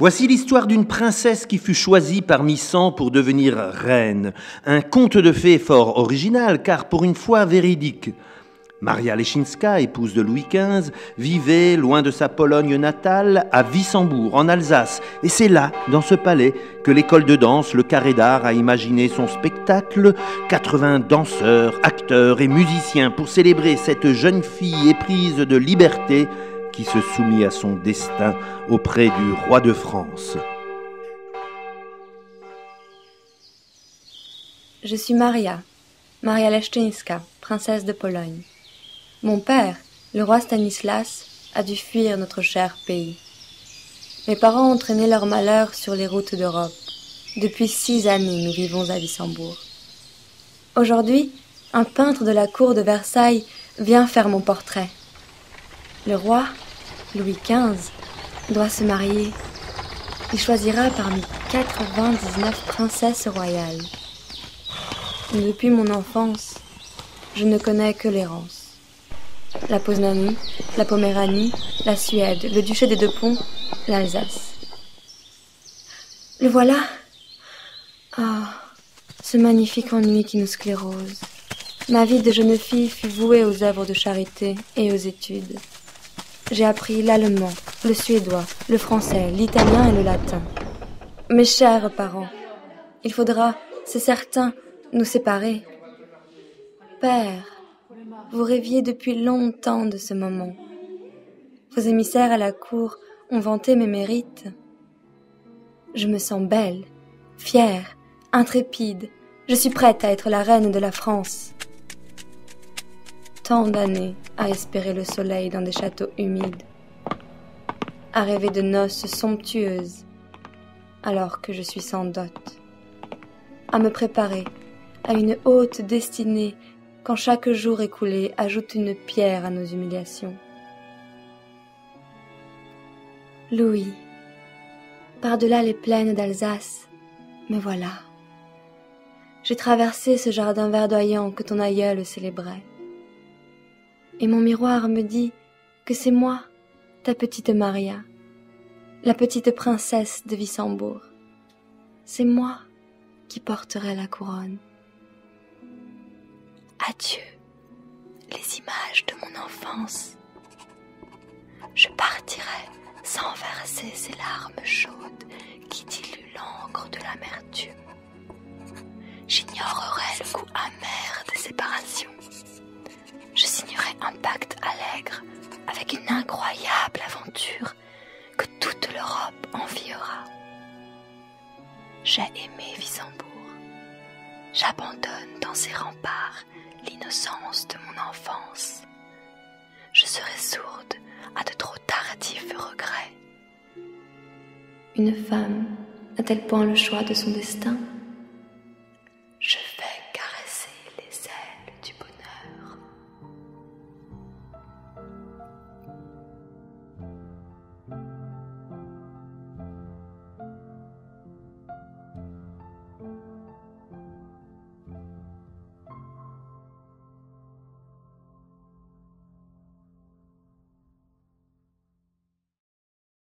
Voici l'histoire d'une princesse qui fut choisie parmi cent pour devenir reine. Un conte de fées fort original, car pour une fois véridique. Maria Leschinska, épouse de Louis XV, vivait loin de sa Pologne natale, à Wissembourg, en Alsace. Et c'est là, dans ce palais, que l'école de danse, le Carré d'Art, a imaginé son spectacle. 80 danseurs, acteurs et musiciens pour célébrer cette jeune fille éprise de liberté qui se soumit à son destin auprès du roi de France. Je suis Maria, Maria Leszczyńska, princesse de Pologne. Mon père, le roi Stanislas, a dû fuir notre cher pays. Mes parents ont traîné leur malheur sur les routes d'Europe. Depuis six années, nous vivons à Wissembourg. Aujourd'hui, un peintre de la cour de Versailles vient faire mon portrait. Le roi, Louis XV, doit se marier. Il choisira parmi 99 princesses royales. Depuis mon enfance, je ne connais que l'errance la Poznanie, la Poméranie, la Suède, le duché des Deux Ponts, l'Alsace. Le voilà. Ah, ce magnifique ennui qui nous sclérose. Ma vie de jeune fille fut vouée aux œuvres de charité et aux études. J'ai appris l'allemand, le suédois, le français, l'italien et le latin. Mes chers parents, il faudra, c'est certain, nous séparer. Père, vous rêviez depuis longtemps de ce moment. Vos émissaires à la cour ont vanté mes mérites. Je me sens belle, fière, intrépide. Je suis prête à être la reine de la France. Tant d'années à espérer le soleil dans des châteaux humides, à rêver de noces somptueuses, alors que je suis sans dot, à me préparer à une haute destinée quand chaque jour écoulé ajoute une pierre à nos humiliations. Louis, par-delà les plaines d'Alsace, me voilà. J'ai traversé ce jardin verdoyant que ton aïeul célébrait. Et mon miroir me dit que c'est moi, ta petite Maria, la petite princesse de Wissembourg. C'est moi qui porterai la couronne. Adieu, les images de mon enfance. Je partirai sans verser ces larmes chaudes qui diluent l'encre de l'amertume. J'ignorerai le goût amer un pacte allègre avec une incroyable aventure que toute l'Europe enviera. J'ai aimé Wissembourg. J'abandonne dans ses remparts l'innocence de mon enfance. Je serai sourde à de trop tardifs regrets. Une femme a-t-elle point le choix de son destin?